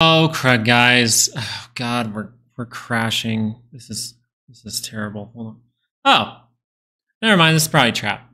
Oh crud, guys! Oh God, we're we're crashing. This is this is terrible. Hold on. Oh, never mind. This is probably trap.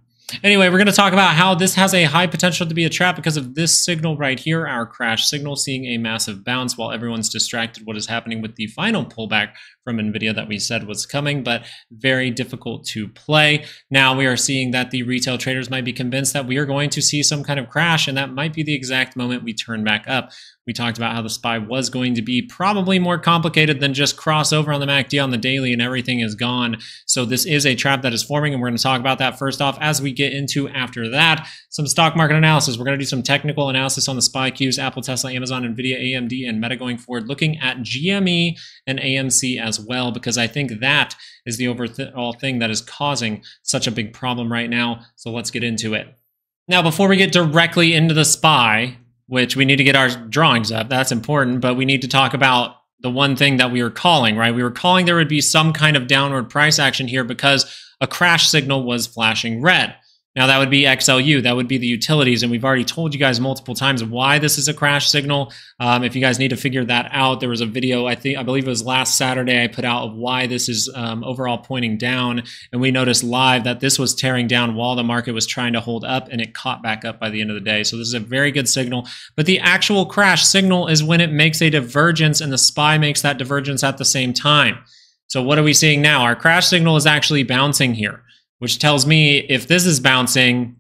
Anyway, we're going to talk about how this has a high potential to be a trap because of this signal right here, our crash signal, seeing a massive bounce while everyone's distracted what is happening with the final pullback from NVIDIA that we said was coming, but very difficult to play. Now we are seeing that the retail traders might be convinced that we are going to see some kind of crash, and that might be the exact moment we turn back up. We talked about how the SPY was going to be probably more complicated than just crossover on the MACD on the daily and everything is gone. So this is a trap that is forming, and we're going to talk about that first off as we get into after that some stock market analysis. We're going to do some technical analysis on the SPY Qs, Apple, Tesla, Amazon, NVIDIA, AMD, and Meta going forward, looking at GME and AMC as well, because I think that is the overall thing that is causing such a big problem right now. So let's get into it. Now, before we get directly into the SPY, which we need to get our drawings up. That's important, but we need to talk about the one thing that we were calling, right? We were calling there would be some kind of downward price action here because a crash signal was flashing red. Now that would be XLU, that would be the utilities, and we've already told you guys multiple times why this is a crash signal. Um, if you guys need to figure that out, there was a video I think I believe it was last Saturday I put out of why this is um, overall pointing down, and we noticed live that this was tearing down while the market was trying to hold up, and it caught back up by the end of the day. So this is a very good signal. But the actual crash signal is when it makes a divergence, and the SPY makes that divergence at the same time. So what are we seeing now? Our crash signal is actually bouncing here which tells me if this is bouncing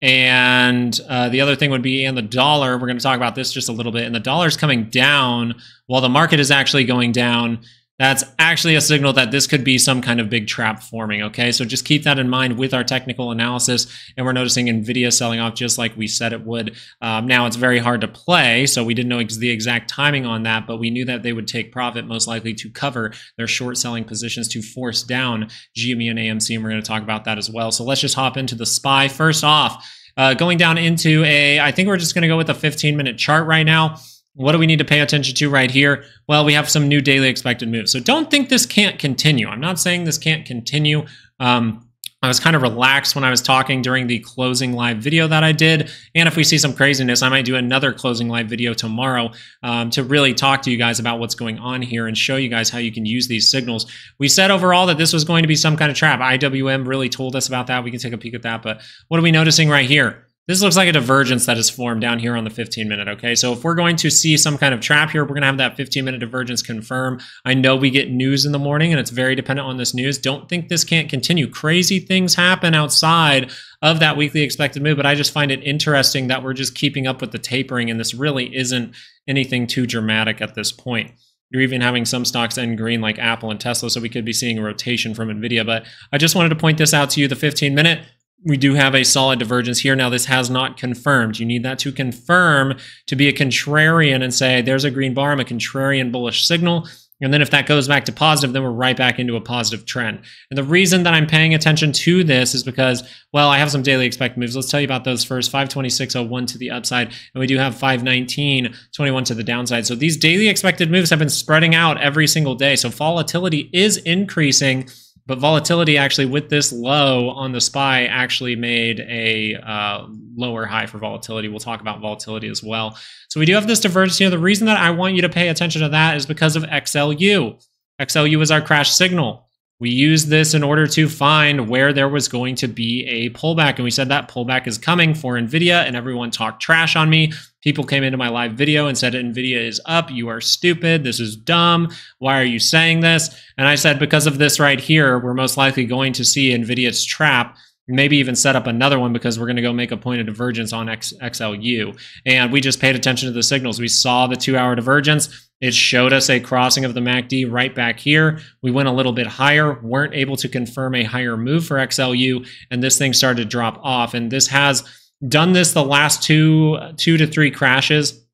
and uh, the other thing would be and the dollar we're going to talk about this just a little bit and the dollar is coming down while the market is actually going down that's actually a signal that this could be some kind of big trap forming, okay? So just keep that in mind with our technical analysis. And we're noticing NVIDIA selling off just like we said it would. Um, now, it's very hard to play, so we didn't know ex the exact timing on that, but we knew that they would take profit most likely to cover their short selling positions to force down GME and AMC, and we're going to talk about that as well. So let's just hop into the SPY. First off, uh, going down into a, I think we're just going to go with a 15-minute chart right now. What do we need to pay attention to right here? Well, we have some new daily expected moves. So don't think this can't continue. I'm not saying this can't continue. Um, I was kind of relaxed when I was talking during the closing live video that I did. And if we see some craziness, I might do another closing live video tomorrow um, to really talk to you guys about what's going on here and show you guys how you can use these signals. We said overall that this was going to be some kind of trap. IWM really told us about that. We can take a peek at that. But what are we noticing right here? This looks like a divergence that is formed down here on the 15 minute, okay? So if we're going to see some kind of trap here, we're gonna have that 15 minute divergence confirm. I know we get news in the morning and it's very dependent on this news. Don't think this can't continue. Crazy things happen outside of that weekly expected move, but I just find it interesting that we're just keeping up with the tapering and this really isn't anything too dramatic at this point. You're even having some stocks end green like Apple and Tesla, so we could be seeing a rotation from NVIDIA. But I just wanted to point this out to you, the 15 minute we do have a solid divergence here. Now, this has not confirmed. You need that to confirm to be a contrarian and say, there's a green bar, I'm a contrarian bullish signal. And then if that goes back to positive, then we're right back into a positive trend. And the reason that I'm paying attention to this is because, well, I have some daily expected moves. Let's tell you about those first. 526.01 to the upside, and we do have 519.21 to the downside. So these daily expected moves have been spreading out every single day. So volatility is increasing but volatility actually with this low on the SPY actually made a uh, lower high for volatility. We'll talk about volatility as well. So we do have this divergence here. The reason that I want you to pay attention to that is because of XLU. XLU is our crash signal. We used this in order to find where there was going to be a pullback. And we said that pullback is coming for NVIDIA, and everyone talked trash on me. People came into my live video and said, NVIDIA is up. You are stupid. This is dumb. Why are you saying this? And I said, because of this right here, we're most likely going to see NVIDIA's trap maybe even set up another one because we're going to go make a point of divergence on X, XLU. And we just paid attention to the signals. We saw the two hour divergence. It showed us a crossing of the MACD right back here. We went a little bit higher, weren't able to confirm a higher move for XLU, and this thing started to drop off. And this has done this the last two, two to three crashes.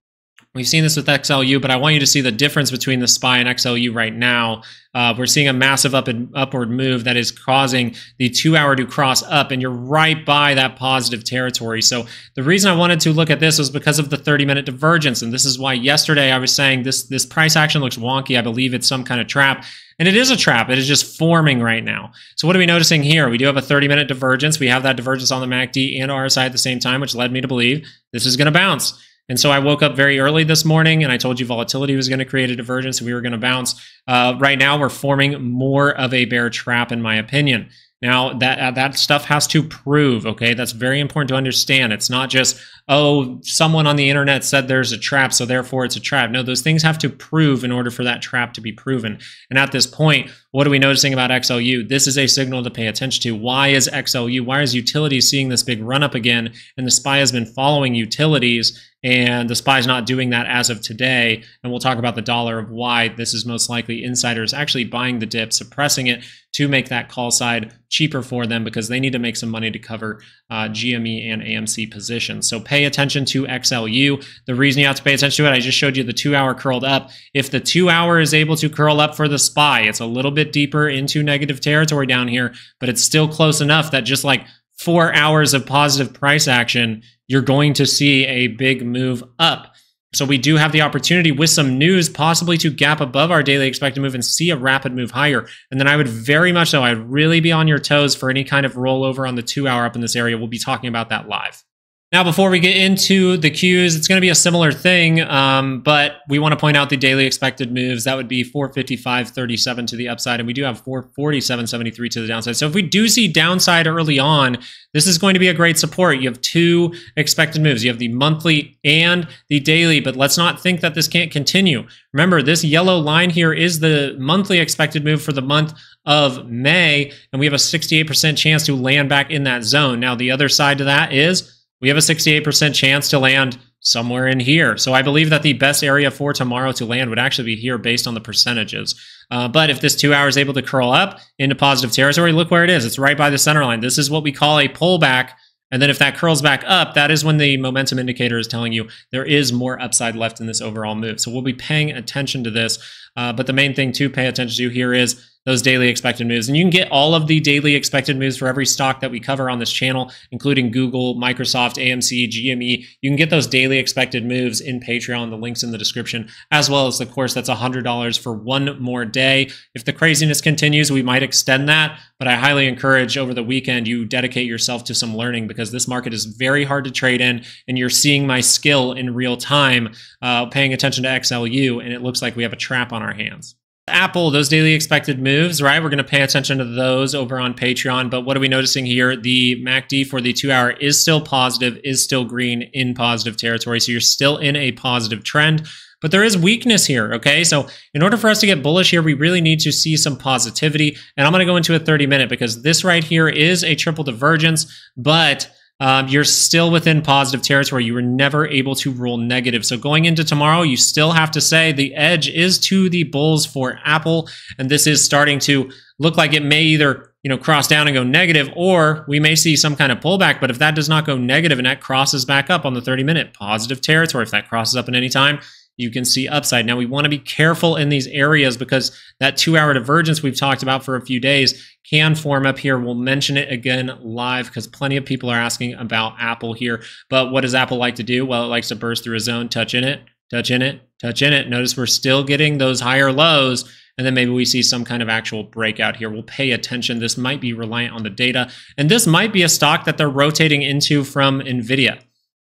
We've seen this with XLU, but I want you to see the difference between the SPY and XLU right now. Uh, we're seeing a massive up and upward move that is causing the two hour to cross up, and you're right by that positive territory. So the reason I wanted to look at this was because of the 30 minute divergence. And this is why yesterday I was saying this, this price action looks wonky. I believe it's some kind of trap. And it is a trap. It is just forming right now. So what are we noticing here? We do have a 30 minute divergence. We have that divergence on the MACD and RSI at the same time, which led me to believe this is going to bounce. And so I woke up very early this morning and I told you volatility was going to create a divergence and we were going to bounce. Uh, right now, we're forming more of a bear trap, in my opinion. Now that uh, that stuff has to prove, okay? That's very important to understand. It's not just oh, someone on the internet said there's a trap, so therefore it's a trap. No, those things have to prove in order for that trap to be proven. And at this point, what are we noticing about XLU? This is a signal to pay attention to. Why is XLU? Why is utilities seeing this big run up again? And the SPY has been following utilities and the SPY is not doing that as of today. And we'll talk about the dollar of why this is most likely insiders actually buying the dip, suppressing it to make that call side cheaper for them because they need to make some money to cover uh, GME and AMC positions. So pay attention to XLU. The reason you have to pay attention to it, I just showed you the two hour curled up. If the two hour is able to curl up for the SPY, it's a little bit deeper into negative territory down here, but it's still close enough that just like four hours of positive price action, you're going to see a big move up. So we do have the opportunity with some news possibly to gap above our daily expected move and see a rapid move higher. And then I would very much so, I'd really be on your toes for any kind of rollover on the two hour up in this area. We'll be talking about that live. Now, before we get into the Qs, it's going to be a similar thing, um, but we want to point out the daily expected moves. That would be 455.37 to the upside, and we do have 447.73 to the downside. So if we do see downside early on, this is going to be a great support. You have two expected moves. You have the monthly and the daily, but let's not think that this can't continue. Remember, this yellow line here is the monthly expected move for the month of May, and we have a 68% chance to land back in that zone. Now, the other side to that is we have a 68% chance to land somewhere in here. So I believe that the best area for tomorrow to land would actually be here based on the percentages. Uh, but if this two hour is able to curl up into positive territory, look where it is. It's right by the center line. This is what we call a pullback. And then if that curls back up, that is when the momentum indicator is telling you there is more upside left in this overall move. So we'll be paying attention to this. Uh, but the main thing to pay attention to here is those daily expected moves. And you can get all of the daily expected moves for every stock that we cover on this channel, including Google, Microsoft, AMC, GME. You can get those daily expected moves in Patreon. The link's in the description, as well as the course that's $100 for one more day. If the craziness continues, we might extend that, but I highly encourage over the weekend you dedicate yourself to some learning because this market is very hard to trade in, and you're seeing my skill in real time, uh, paying attention to XLU, and it looks like we have a trap on our hands. Apple, those daily expected moves, right? We're going to pay attention to those over on Patreon. But what are we noticing here? The MACD for the two hour is still positive, is still green in positive territory. So you're still in a positive trend. But there is weakness here, okay? So in order for us to get bullish here, we really need to see some positivity. And I'm going to go into a 30 minute because this right here is a triple divergence, but um, you're still within positive territory. You were never able to rule negative. So going into tomorrow, you still have to say the edge is to the bulls for Apple. And this is starting to look like it may either you know cross down and go negative or we may see some kind of pullback but if that does not go negative and that crosses back up on the 30 minute positive territory if that crosses up at any time you can see upside. Now, we want to be careful in these areas because that two hour divergence we've talked about for a few days can form up here. We'll mention it again live because plenty of people are asking about Apple here. But what does Apple like to do? Well, it likes to burst through a zone, touch in it, touch in it, touch in it. Notice we're still getting those higher lows. And then maybe we see some kind of actual breakout here. We'll pay attention. This might be reliant on the data. And this might be a stock that they're rotating into from NVIDIA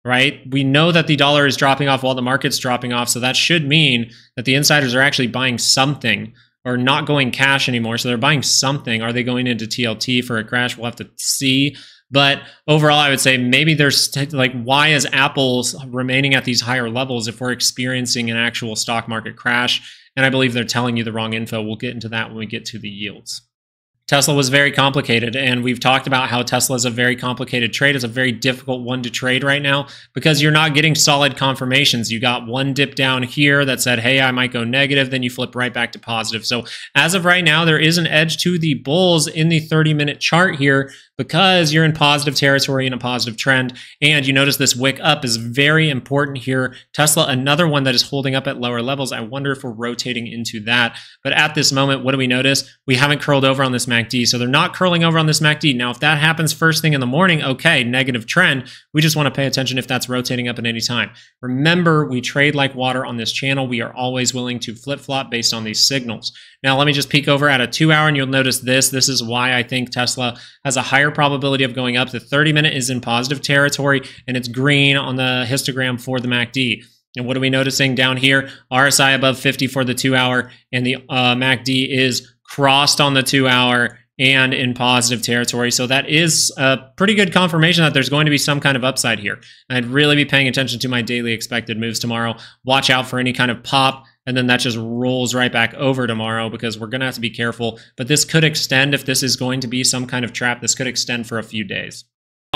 right? We know that the dollar is dropping off while the market's dropping off. So that should mean that the insiders are actually buying something or not going cash anymore. So they're buying something. Are they going into TLT for a crash? We'll have to see. But overall, I would say maybe there's like, why is Apple's remaining at these higher levels if we're experiencing an actual stock market crash? And I believe they're telling you the wrong info. We'll get into that when we get to the yields. Tesla was very complicated, and we've talked about how Tesla is a very complicated trade. It's a very difficult one to trade right now because you're not getting solid confirmations. You got one dip down here that said, hey, I might go negative, then you flip right back to positive. So as of right now, there is an edge to the bulls in the 30 minute chart here because you're in positive territory and a positive trend. And you notice this wick up is very important here. Tesla, another one that is holding up at lower levels. I wonder if we're rotating into that. But at this moment, what do we notice? We haven't curled over on this MACD. So they're not curling over on this MACD. Now, if that happens first thing in the morning, okay, negative trend. We just want to pay attention if that's rotating up at any time. Remember, we trade like water on this channel. We are always willing to flip flop based on these signals. Now, let me just peek over at a two hour and you'll notice this. This is why I think Tesla has a higher probability of going up. The 30 minute is in positive territory and it's green on the histogram for the MACD. And what are we noticing down here? RSI above 50 for the two hour, and the uh, MACD is crossed on the two hour and in positive territory. So that is a pretty good confirmation that there's going to be some kind of upside here. I'd really be paying attention to my daily expected moves tomorrow. Watch out for any kind of pop and then that just rolls right back over tomorrow because we're going to have to be careful. But this could extend if this is going to be some kind of trap. This could extend for a few days.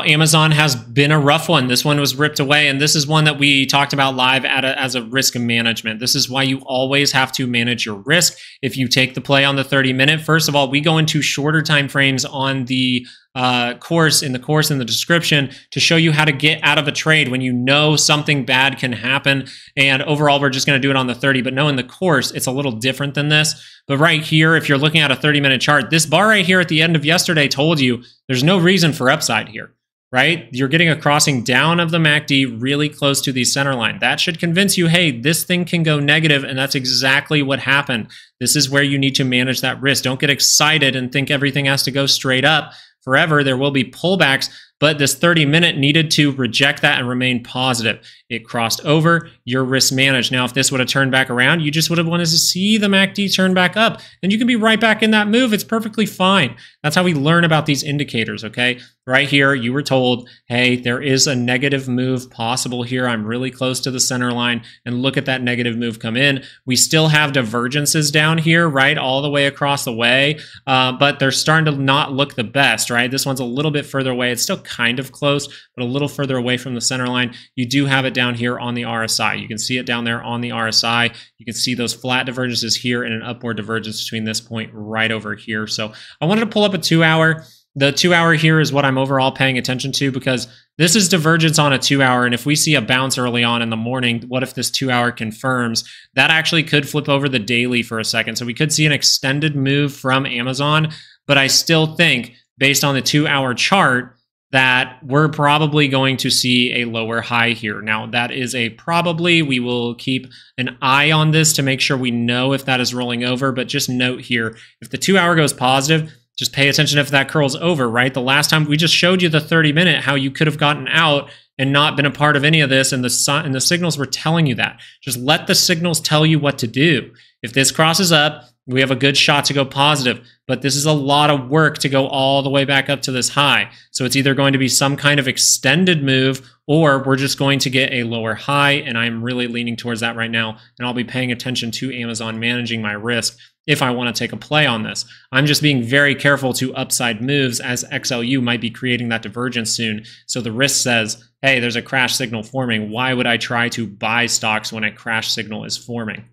Amazon has been a rough one. This one was ripped away, and this is one that we talked about live a, as a risk management. This is why you always have to manage your risk. If you take the play on the 30 minute, first of all, we go into shorter time frames on the uh, course in the course in the description to show you how to get out of a trade when you know something bad can happen. And overall, we're just going to do it on the 30. But no, in the course, it's a little different than this. But right here, if you're looking at a 30 minute chart, this bar right here at the end of yesterday told you there's no reason for upside here right? You're getting a crossing down of the MACD really close to the center line. That should convince you, hey, this thing can go negative, and that's exactly what happened. This is where you need to manage that risk. Don't get excited and think everything has to go straight up forever. There will be pullbacks, but this 30 minute needed to reject that and remain positive. It crossed over, your risk managed. Now, if this would have turned back around, you just would have wanted to see the MACD turn back up. Then you can be right back in that move. It's perfectly fine. That's how we learn about these indicators, okay? Right here, you were told, hey, there is a negative move possible here. I'm really close to the center line, and look at that negative move come in. We still have divergences down here, right, all the way across the way, uh, but they're starting to not look the best, right? This one's a little bit further away. It's still kind of close, but a little further away from the center line. You do have it down here on the RSI. You can see it down there on the RSI. You can see those flat divergences here and an upward divergence between this point right over here. So I wanted to pull up a two hour. The two hour here is what I'm overall paying attention to because this is divergence on a two hour. And if we see a bounce early on in the morning, what if this two hour confirms? That actually could flip over the daily for a second. So we could see an extended move from Amazon. But I still think, based on the two hour chart, that we're probably going to see a lower high here. Now, that is a probably. We will keep an eye on this to make sure we know if that is rolling over. But just note here, if the two hour goes positive, just pay attention if that curls over, right? The last time we just showed you the 30 minute, how you could have gotten out and not been a part of any of this. And the, and the signals were telling you that. Just let the signals tell you what to do. If this crosses up, we have a good shot to go positive, but this is a lot of work to go all the way back up to this high. So it's either going to be some kind of extended move or we're just going to get a lower high. And I'm really leaning towards that right now. And I'll be paying attention to Amazon managing my risk if I want to take a play on this. I'm just being very careful to upside moves as XLU might be creating that divergence soon. So the risk says, hey, there's a crash signal forming. Why would I try to buy stocks when a crash signal is forming?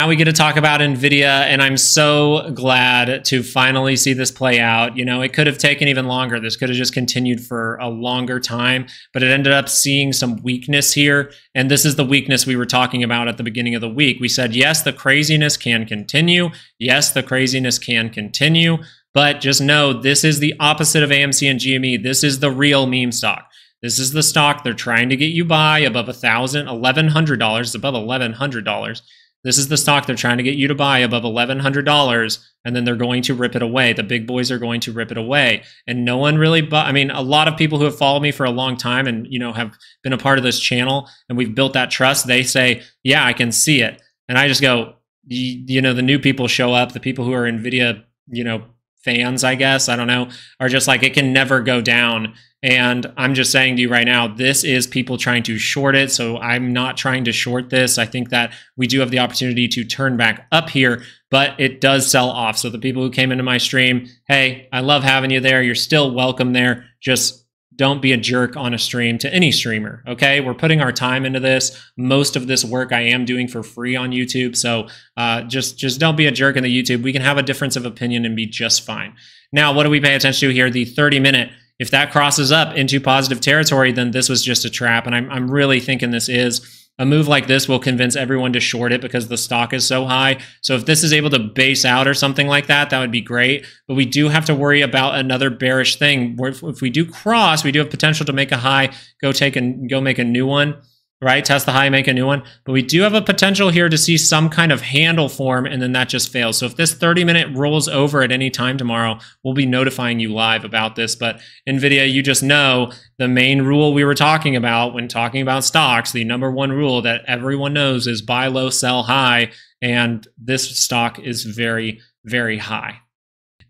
Now we get to talk about NVIDIA, and I'm so glad to finally see this play out. You know, it could have taken even longer. This could have just continued for a longer time, but it ended up seeing some weakness here. And this is the weakness we were talking about at the beginning of the week. We said, yes, the craziness can continue. Yes, the craziness can continue. But just know this is the opposite of AMC and GME. This is the real meme stock. This is the stock they're trying to get you buy above a thousand, eleven hundred dollars, above eleven hundred dollars. This is the stock they're trying to get you to buy above $1,100, and then they're going to rip it away. The big boys are going to rip it away. And no one really, but I mean, a lot of people who have followed me for a long time and, you know, have been a part of this channel and we've built that trust, they say, yeah, I can see it. And I just go, you know, the new people show up, the people who are NVIDIA, you know, fans, I guess, I don't know, are just like, it can never go down. And I'm just saying to you right now, this is people trying to short it. So I'm not trying to short this. I think that we do have the opportunity to turn back up here, but it does sell off. So the people who came into my stream, hey, I love having you there. You're still welcome there. Just don't be a jerk on a stream to any streamer. Okay, we're putting our time into this. Most of this work I am doing for free on YouTube, so uh, just just don't be a jerk in the YouTube. We can have a difference of opinion and be just fine. Now, what do we pay attention to here? The 30 minute if that crosses up into positive territory, then this was just a trap. And I'm, I'm really thinking this is a move like this will convince everyone to short it because the stock is so high. So if this is able to base out or something like that, that would be great. But we do have to worry about another bearish thing. If, we do cross, we do have potential to make a high, go take and go make a new one. Right? Test the high, make a new one. But we do have a potential here to see some kind of handle form and then that just fails. So if this 30 minute rolls over at any time tomorrow, we'll be notifying you live about this. But NVIDIA, you just know the main rule we were talking about when talking about stocks, the number one rule that everyone knows is buy low, sell high. And this stock is very, very high.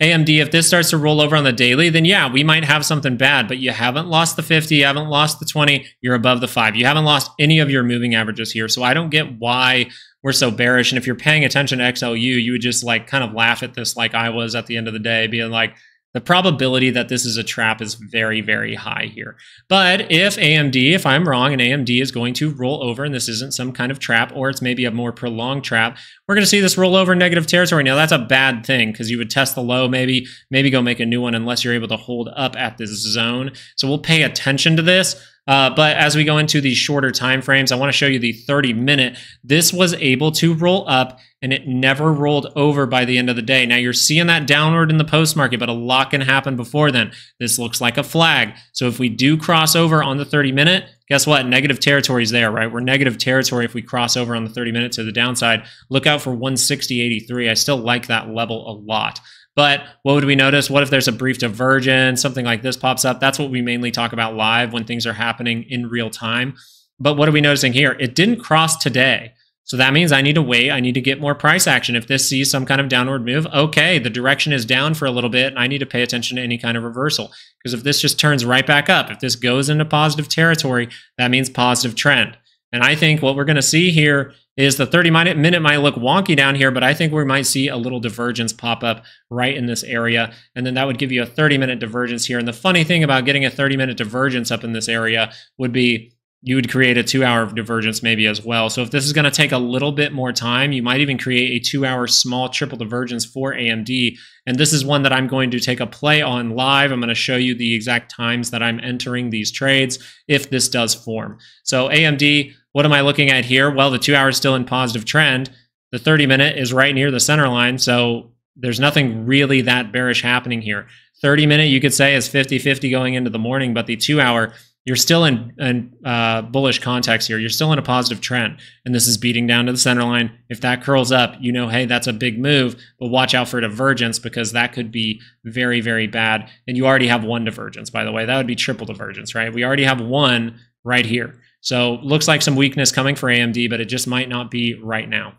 AMD, if this starts to roll over on the daily, then yeah, we might have something bad, but you haven't lost the 50, you haven't lost the 20, you're above the 5. You haven't lost any of your moving averages here. So I don't get why we're so bearish. And if you're paying attention to XLU, you would just like kind of laugh at this like I was at the end of the day, being like, the probability that this is a trap is very, very high here. But if AMD, if I'm wrong, and AMD is going to roll over and this isn't some kind of trap, or it's maybe a more prolonged trap, we're going to see this roll over negative territory. Now, that's a bad thing because you would test the low, maybe, maybe go make a new one unless you're able to hold up at this zone. So we'll pay attention to this. Uh, but as we go into these shorter time frames, I want to show you the 30 minute. This was able to roll up and it never rolled over by the end of the day. Now you're seeing that downward in the post market, but a lot can happen before then. This looks like a flag. So if we do cross over on the 30 minute, guess what? Negative territory is there, right? We're negative territory if we cross over on the 30 minute to the downside. Look out for 160.83. I still like that level a lot. But what would we notice? What if there's a brief divergence, something like this pops up? That's what we mainly talk about live when things are happening in real time. But what are we noticing here? It didn't cross today. So that means I need to wait. I need to get more price action. If this sees some kind of downward move, okay, the direction is down for a little bit, and I need to pay attention to any kind of reversal. Because if this just turns right back up, if this goes into positive territory, that means positive trend. And I think what we're going to see here is the 30 minute might look wonky down here, but I think we might see a little divergence pop up right in this area. And then that would give you a 30 minute divergence here. And the funny thing about getting a 30 minute divergence up in this area would be you would create a two hour divergence maybe as well. So if this is going to take a little bit more time, you might even create a two hour small triple divergence for AMD. And this is one that I'm going to take a play on live. I'm going to show you the exact times that I'm entering these trades if this does form. So AMD, what am I looking at here? Well, the two hour is still in positive trend. The 30 minute is right near the center line. So there's nothing really that bearish happening here. 30 minute, you could say, is 50 50 going into the morning, but the two hour, you're still in, in uh, bullish context here. You're still in a positive trend, and this is beating down to the center line. If that curls up, you know, hey, that's a big move, but watch out for divergence because that could be very, very bad. And you already have one divergence, by the way. That would be triple divergence, right? We already have one right here. So looks like some weakness coming for AMD, but it just might not be right now.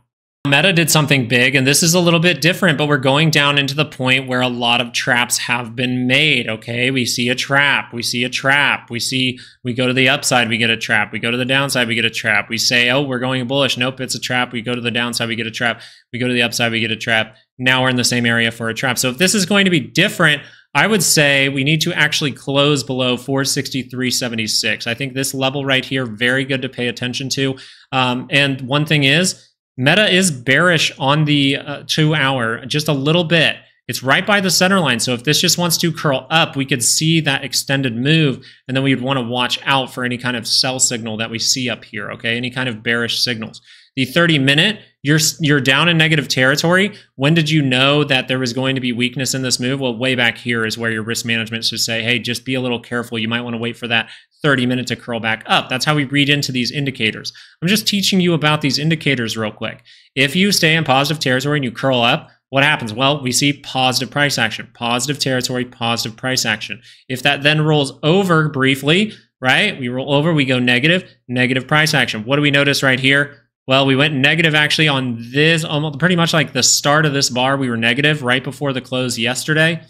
Meta did something big, and this is a little bit different, but we're going down into the point where a lot of traps have been made. Okay, we see a trap, we see a trap, we see we go to the upside, we get a trap, we go to the downside, we get a trap. We say, oh, we're going bullish. Nope, it's a trap. We go to the downside, we get a trap. We go to the upside, we get a trap. Now we're in the same area for a trap. So if this is going to be different, I would say we need to actually close below 463.76. I think this level right here, very good to pay attention to. Um, and one thing is, Meta is bearish on the uh, two hour just a little bit. It's right by the center line. So if this just wants to curl up, we could see that extended move, and then we'd want to watch out for any kind of sell signal that we see up here, okay? Any kind of bearish signals. The 30 minute, you're you're down in negative territory. When did you know that there was going to be weakness in this move? Well, way back here is where your risk management should say, hey, just be a little careful. You might want to wait for that 30 minute to curl back up. That's how we read into these indicators. I'm just teaching you about these indicators real quick. If you stay in positive territory and you curl up, what happens? Well, we see positive price action, positive territory, positive price action. If that then rolls over briefly, right? We roll over, we go negative, negative price action. What do we notice right here? Well, we went negative actually on this, almost pretty much like the start of this bar, we were negative right before the close yesterday.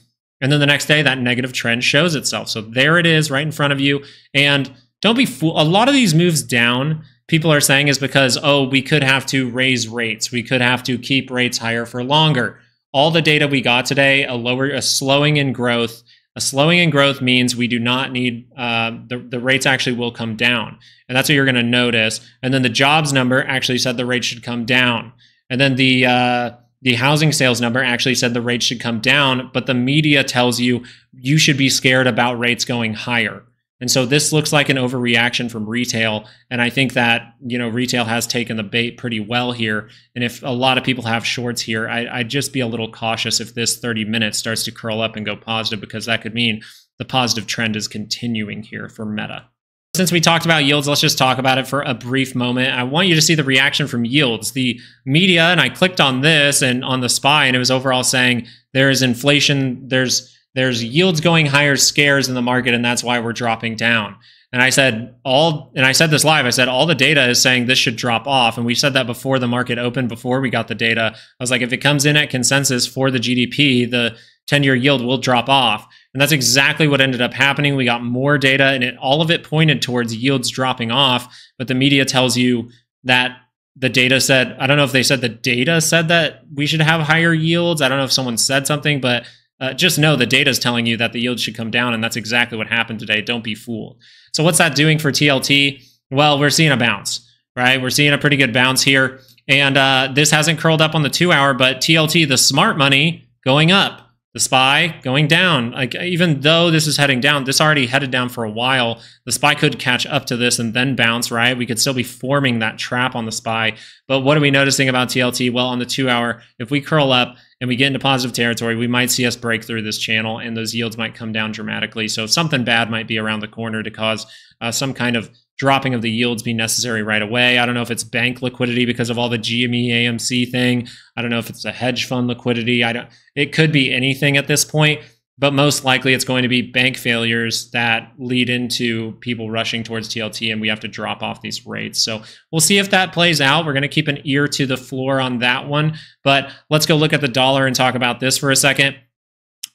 And then the next day, that negative trend shows itself. So there it is right in front of you. And don't be fooled. A lot of these moves down, people are saying is because, oh, we could have to raise rates. We could have to keep rates higher for longer. All the data we got today, a lower, a slowing in growth, a slowing in growth means we do not need uh, the, the rates actually will come down. And that's what you're going to notice. And then the jobs number actually said the rate should come down. And then the uh, the housing sales number actually said the rate should come down, but the media tells you you should be scared about rates going higher. And so this looks like an overreaction from retail. And I think that, you know, retail has taken the bait pretty well here. And if a lot of people have shorts here, I, would just be a little cautious if this 30 minutes starts to curl up and go positive, because that could mean the positive trend is continuing here for Meta. since we talked about yields, let's just talk about it for a brief moment. I want you to see the reaction from yields. The media, and I clicked on this and on the SPY, and it was overall saying there is inflation, there's there's yields going higher, scares in the market, and that's why we're dropping down. And I said all, and I said this live. I said all the data is saying this should drop off, and we said that before the market opened, before we got the data. I was like, if it comes in at consensus for the GDP, the 10-year yield will drop off. And that's exactly what ended up happening. We got more data and it, all of it pointed towards yields dropping off. But the media tells you that the data said, I don't know if they said the data said that we should have higher yields. I don't know if someone said something, but uh, just know the data is telling you that the yield should come down. And that's exactly what happened today. Don't be fooled. So what's that doing for TLT? Well, we're seeing a bounce, right? We're seeing a pretty good bounce here. And uh, this hasn't curled up on the two hour, but TLT, the smart money, going up the spy going down. Like even though this is heading down this already headed down for a while. The spy could catch up to this and then bounce right? We could still be forming that trap on the spy. But what are we noticing about tlt well on the two hour if we curl up and we get into positive territory we might see us break through this channel and those yields might come down dramatically. So something bad might be around the corner to cause uh, some kind of dropping of the yields be necessary right away. I don't know if it's bank liquidity because of all the GME AMC thing. I don't know if it's a hedge fund liquidity. I don't it could be anything at this point, but most likely it's going to be bank failures that lead into people rushing towards TLT and we have to drop off these rates. So we'll see if that plays out. We're going to keep an ear to the floor on that one, but let's go look at the dollar and talk about this for a second.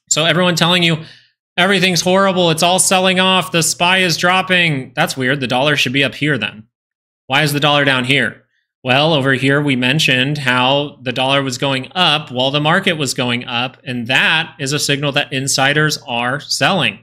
So everyone telling you Everything's horrible. It's all selling off. The SPY is dropping. That's weird. The dollar should be up here then. Why is the dollar down here? Well, over here we mentioned how the dollar was going up while the market was going up, and that is a signal that insiders are selling.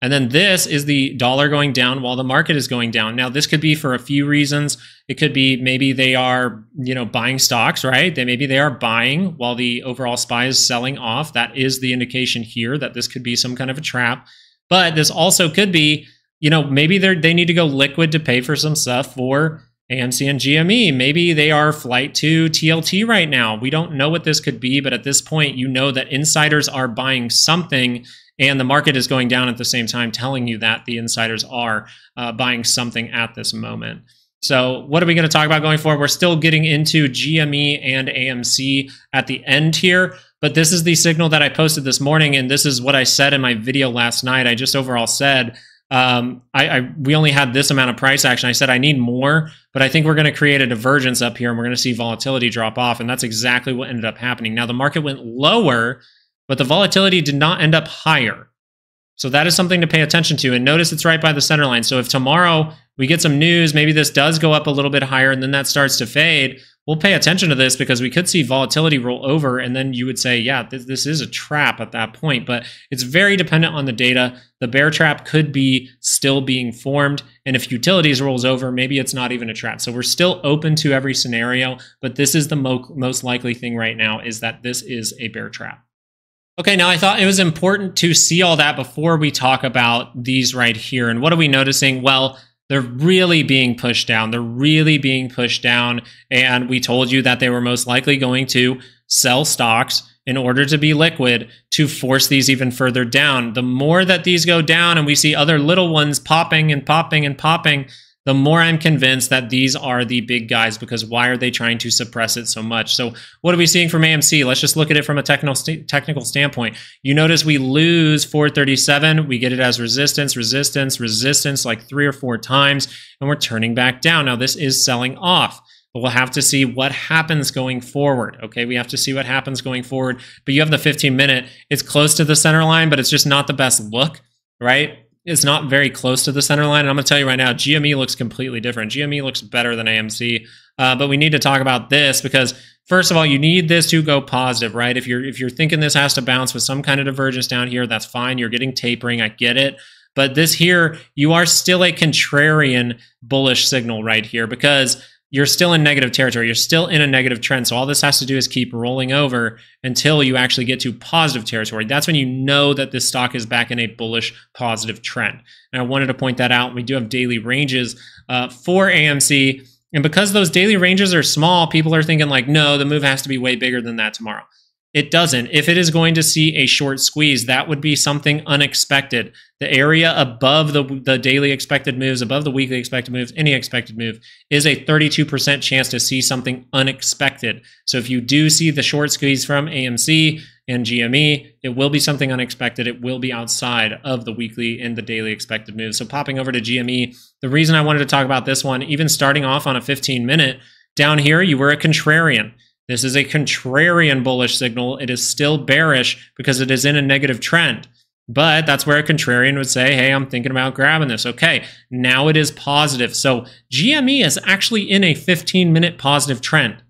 And then this is the dollar going down while the market is going down. Now, this could be for a few reasons. It could be maybe they are, you know, buying stocks, right? They maybe they are buying while the overall SPY is selling off. That is the indication here that this could be some kind of a trap. But this also could be, you know, maybe they they need to go liquid to pay for some stuff for AMC and GME. Maybe they are flight to TLT right now. We don't know what this could be, but at this point, you know that insiders are buying something and the market is going down at the same time, telling you that the insiders are uh, buying something at this moment. So, what are we going to talk about going forward? We're still getting into GME and AMC at the end here, but this is the signal that I posted this morning, and this is what I said in my video last night. I just overall said um, I, I, we only had this amount of price action. I said I need more, but I think we're going to create a divergence up here, and we're going to see volatility drop off, and that's exactly what ended up happening. Now the market went lower but the volatility did not end up higher. So that is something to pay attention to. And notice it's right by the center line. So if tomorrow we get some news, maybe this does go up a little bit higher and then that starts to fade, we'll pay attention to this because we could see volatility roll over. And then you would say, yeah, this, this is a trap at that point. But it's very dependent on the data. The bear trap could be still being formed. And if utilities rolls over, maybe it's not even a trap. So we're still open to every scenario. But this is the mo- most likely thing right now is that this is a bear trap. Okay, now I thought it was important to see all that before we talk about these right here. And what are we noticing? Well, they're really being pushed down. They're really being pushed down. And we told you that they were most likely going to sell stocks in order to be liquid to force these even further down. The more that these go down and we see other little ones popping and popping and popping, the more I'm convinced that these are the big guys because why are they trying to suppress it so much? So what are we seeing from AMC? Let's just look at it from a technical st technical standpoint. You notice we lose 437, we get it as resistance, resistance, resistance like three or four times, and we're turning back down. Now this is selling off but we'll have to see what happens going forward. Okay, we have to see what happens going forward. But you have the 15 minute, it's close to the center line, but it's just not the best look, right? Is not very close to the center line. And I'm going to tell you right now, GME looks completely different. GME looks better than AMC. Uh, but we need to talk about this because first of all, you need this to go positive, right? If you're if you're thinking this has to bounce with some kind of divergence down here, that's fine. You're getting tapering. I get it. But this here, you are still a contrarian bullish signal right here because you're still in negative territory. You're still in a negative trend. So all this has to do is keep rolling over until you actually get to positive territory. That's when you know that this stock is back in a bullish positive trend. And I wanted to point that out. We do have daily ranges uh, for AMC. And because those daily ranges are small, people are thinking like, no, the move has to be way bigger than that tomorrow. It doesn't. If it is going to see a short squeeze, that would be something unexpected. The area above the, the daily expected moves, above the weekly expected moves, any expected move, is a 32% chance to see something unexpected. So if you do see the short squeeze from AMC and GME, it will be something unexpected. It will be outside of the weekly and the daily expected moves. So popping over to GME, the reason I wanted to talk about this one, even starting off on a 15 minute, down here, you were a contrarian. This is a contrarian bullish signal. It is still bearish because it is in a negative trend. But that's where a contrarian would say, hey, I'm thinking about grabbing this. Okay, now it is positive. So GME is actually in a 15 minute positive trend.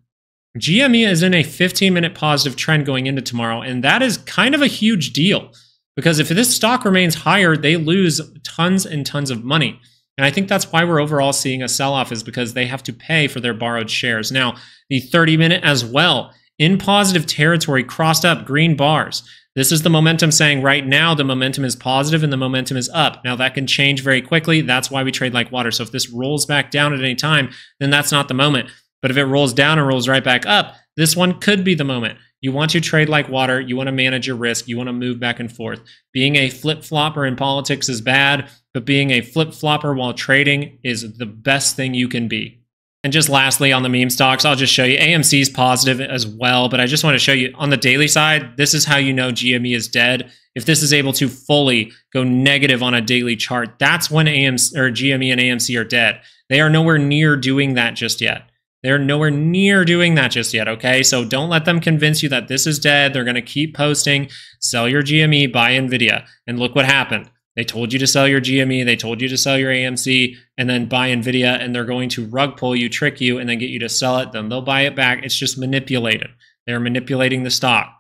GME is in a 15 minute positive trend going into tomorrow. And that is kind of a huge deal because if this stock remains higher, they lose tons and tons of money. And I think that's why we're overall seeing a sell off, is because they have to pay for their borrowed shares. Now, the 30 minute as well, in positive territory, crossed up green bars. This is the momentum saying right now the momentum is positive and the momentum is up. Now that can change very quickly. That's why we trade like water. So if this rolls back down at any time, then that's not the moment. But if it rolls down and rolls right back up, this one could be the moment. You want to trade like water. You want to manage your risk. You want to move back and forth. Being a flip flopper in politics is bad, but being a flip flopper while trading is the best thing you can be. And just lastly, on the meme stocks, I'll just show you AMC is positive as well, but I just want to show you on the daily side, this is how you know GME is dead. If this is able to fully go negative on a daily chart, that's when AMC or GME and AMC are dead. They are nowhere near doing that just yet. They're nowhere near doing that just yet, okay? So don't let them convince you that this is dead. They're going to keep posting, sell your GME, buy NVIDIA. And look what happened. They told you to sell your GME, they told you to sell your AMC, and then buy NVIDIA, and they're going to rug pull you, trick you, and then get you to sell it. Then they'll buy it back. It's just manipulated. They're manipulating the stock.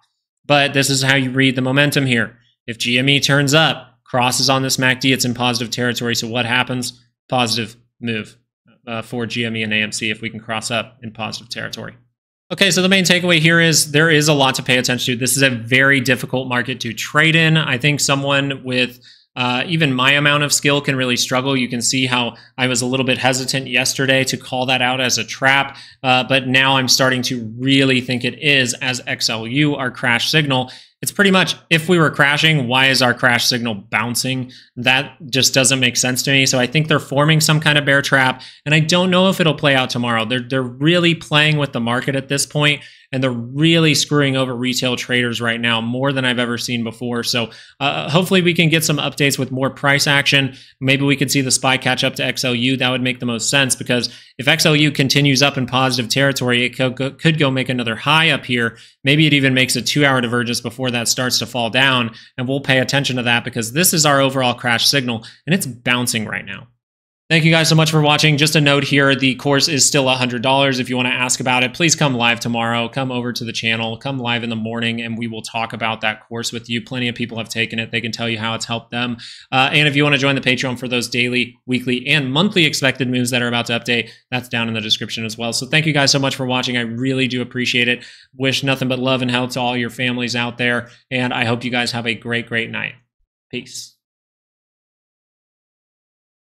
But this is how you read the momentum here. If GME turns up, crosses on this MACD, it's in positive territory. So what happens? Positive move uh, for GME and AMC if we can cross up in positive territory. Okay, so the main takeaway here is there is a lot to pay attention to. This is a very difficult market to trade in. I think someone with uh, even my amount of skill can really struggle. You can see how I was a little bit hesitant yesterday to call that out as a trap, uh, but now I'm starting to really think it is as XLU, our crash signal. It's pretty much if we were crashing, why is our crash signal bouncing? That just doesn't make sense to me. So I think they're forming some kind of bear trap, and I don't know if it'll play out tomorrow. They're they're really playing with the market at this point, and they're really screwing over retail traders right now more than I've ever seen before. So uh, hopefully we can get some updates with more price action. Maybe we could see the SPY catch up to XLU. That would make the most sense because if XLU continues up in positive territory, it could, could go make another high up here. Maybe it even makes a two-hour divergence before that starts to fall down, and we'll pay attention to that because this is our overall crash signal, and it's bouncing right now. Thank you guys so much for watching. Just a note here, the course is still $100. If you want to ask about it, please come live tomorrow. Come over to the channel, come live in the morning, and we will talk about that course with you. Plenty of people have taken it. They can tell you how it's helped them. Uh, and if you want to join the Patreon for those daily, weekly, and monthly expected moves that are about to update, that's down in the description as well. So thank you guys so much for watching. I really do appreciate it. Wish nothing but love and health to all your families out there. And I hope you guys have a great, great night. Peace.